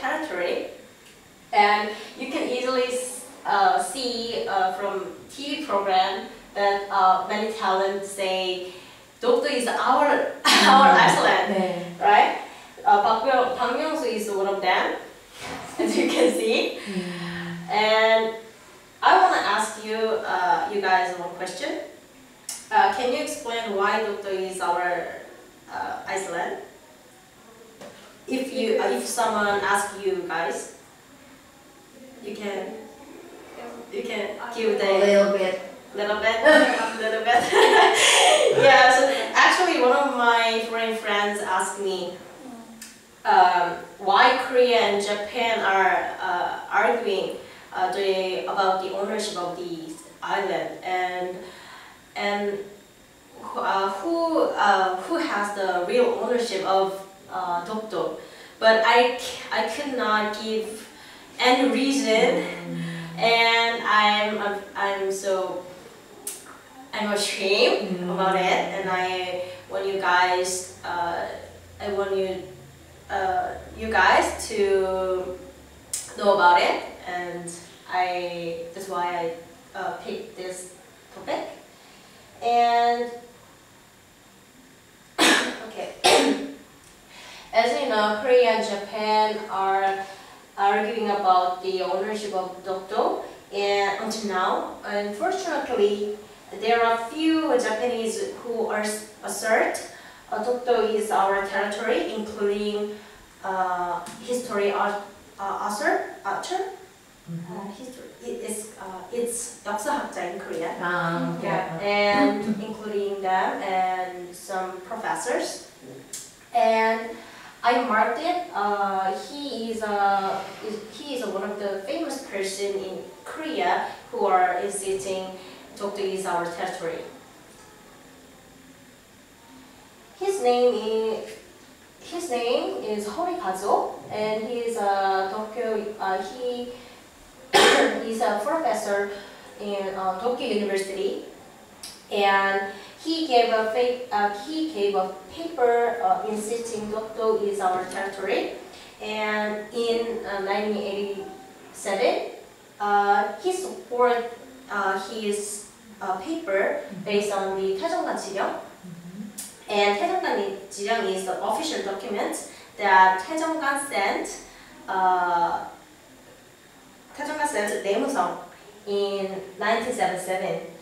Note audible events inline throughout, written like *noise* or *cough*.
territory. And you can easily uh, see uh, from TV program that uh, many talents say Dokdo is our *laughs* our Iceland, 네. right? Uh, Park Park Myung-soo is one of them, *laughs* as you can see. And I want to ask you, uh, you guys, one question. Uh, can you explain why Dokdo is our uh, Iceland? If you, uh, if someone asks you guys, you can, you can give them A little bit. little bit, *laughs* little bit. *laughs* yeah. So actually, one of my foreign friends asked me um, why Korea and Japan are uh, arguing uh, the, about the ownership of the island and and who uh, who, uh, who has the real ownership of uh, Dokdo. But I, I could not give any reason. And I'm, I'm, I'm so I'm ashamed Mm. about it. And I want you guys uh, I want you uh, you guys to know about it. And I that's why I uh, picked this topic. And okay as you know Korea and Japan are arguing about the ownership of Dokdo and until now unfortunately there are few Japanese who are assert uh, Dokdo is our territory including uh, history art, uh, author, author uh, history it is uh, it's 역사학자 in Korea 아, okay. yeah, and including them and some professors. And I marked it. Uh, he is a is, he is one of the famous person in Korea who are visiting Dokdo is our territory. His name is his name is Horikazo, and he is a Tokyo. Uh, he *coughs* he's a professor in uh, Tokyo University, and he gave a uh, he gave a paper uh, insisting Dokdo is our territory, and in uh, 1987, uh, he supported uh, his uh, paper based on the Taejeongdan Jjiryong, and Taejeongdan Jjiryong is the official document that Taejeonggan sent. Uh, Taejeonggan sent Daemusong in 1977.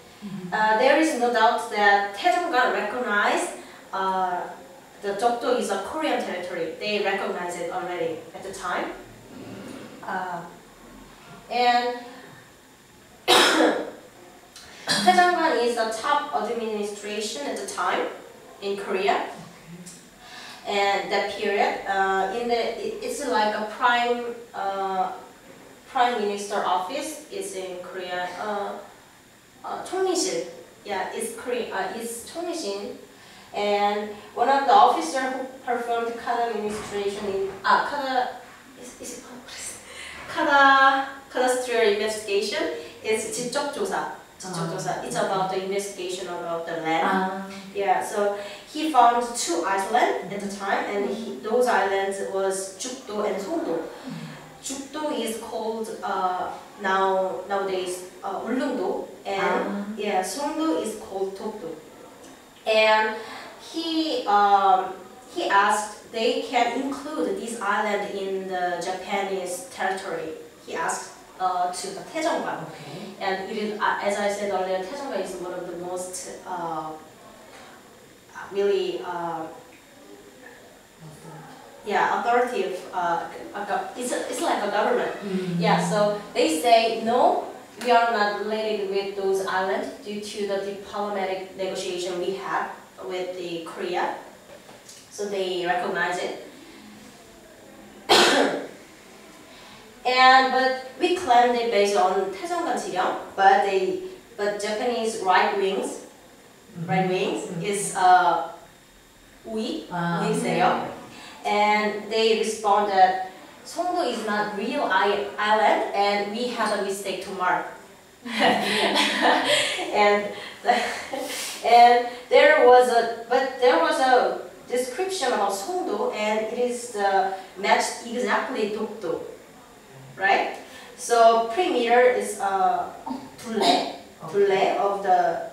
Uh, there is no doubt that Taejonggan recognized uh, the Dokdo is a Korean territory. They recognized it already at the time. Uh, and *coughs* Taejonggan is the top administration at the time in Korea. And that period, uh, in the it- it's like a prime uh, prime minister office is in Korea Uh, uh, 총리실. Yeah, it's Korean. Uh, it's 총리실. And one of the officers who performed Kada administration in ah Kada is is it what is Kada *laughs* cadastral investigation is 지적 조사. 지적 조사. It's about the investigation about the land. 아, Yeah, so he found two islands at the time, and he, those islands was Jukdo and Songdo. Jukdo is called uh, now nowadays uh, Ulleungdo, and yeah, Songdo is called Dokdo. And he um, he asked they can include this island in the Japanese territory. He asked uh, to the Taejongban, okay. and it is, uh, as I said earlier, Taejongban is one of the most uh, really uh, yeah, authoritative, uh, it's, it's like a government. Mm -hmm. Yeah, so they say no, we are not related with those islands due to the diplomatic negotiation we have with the Korea. So they recognize it. *coughs* and but we claim they based on Taejeonggan Siryang, but they but Japanese right wings, mm-hmm. right wings mm-hmm. is uh, weak, weak um, and they respond that Songdo is not real i- island and we have a mistake to mark. *laughs* and the- *laughs* and there was a but there was a description about Songdo and it is uh, matched exactly Dokdo, right? So perimeter is uh, 둘레, 둘레 of the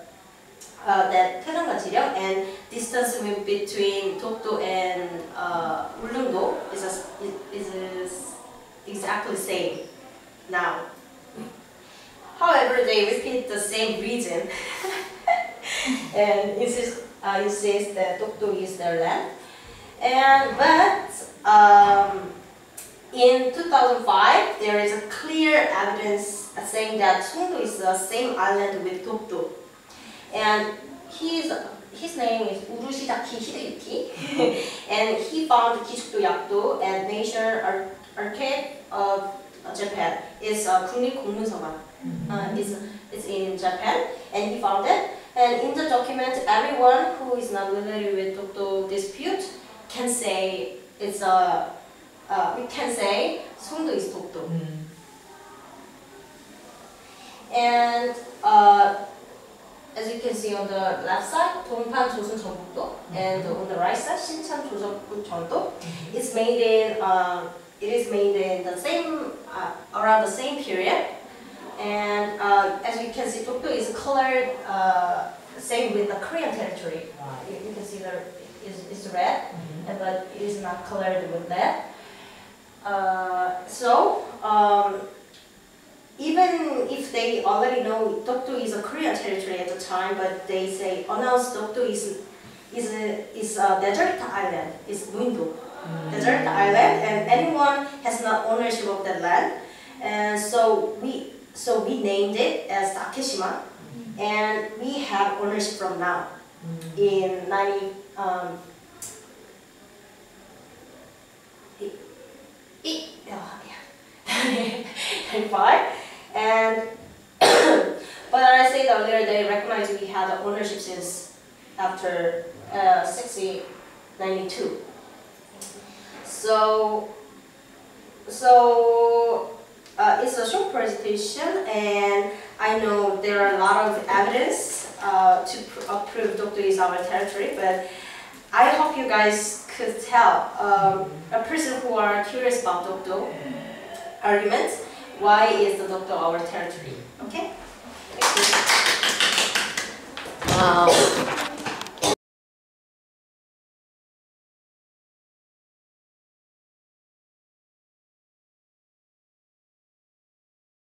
uh, that of material and distance between Dokdo and uh, is, a, is, is exactly same now. However, they repeat the same reason *laughs* and insist, uh, insist that Dokdo is their land. And but um, in 2005, there is a clear evidence saying that Songdo is the same island with Dokdo. And his, his name is Urushidaki Hideyuki. *laughs* and he found Kijukdo Yakdo and National Archive of Japan. It's a 국립공문서관. Uh, it's, it's in Japan. And he found it. And in the document, everyone who is not familiar with Dokdo dispute can say it's a, uh, we can say Songdo is Dokdo. 음. And uh, as you can see on the left side, Dongpan Joseon Jeonbukdo, and on the right side, Sinchan Joseon Jeonbukdo. It's made in uh, it is made in the same uh, around the same period, and uh, as you can see, Tokyo is colored uh, same with the Korean territory. Uh, you, you can see there is is red, mm -hmm. but it is not colored with that. so. Um, even if they already know Dokdo is a Korean territory at the time, but they say oh, announce Dokdo is is a, is a desert island, is Muindo, 음. Mm. desert island, and anyone has not ownership of that land, and so we so we named it as Takeshima, mm. and we have ownership from now. 음. in 90, um, it, it, oh, yeah, *laughs* 95, and, *coughs* but I said earlier, they recognize we had ownership since after uh, 60, 92. So, so uh, it's a short presentation, and I know there are a lot of evidence uh, to pr- uh, prove Dokdo is our territory, but I hope you guys could tell um, a person who are curious about Dokdo arguments, why is the doctor our territory? Okay? Wow.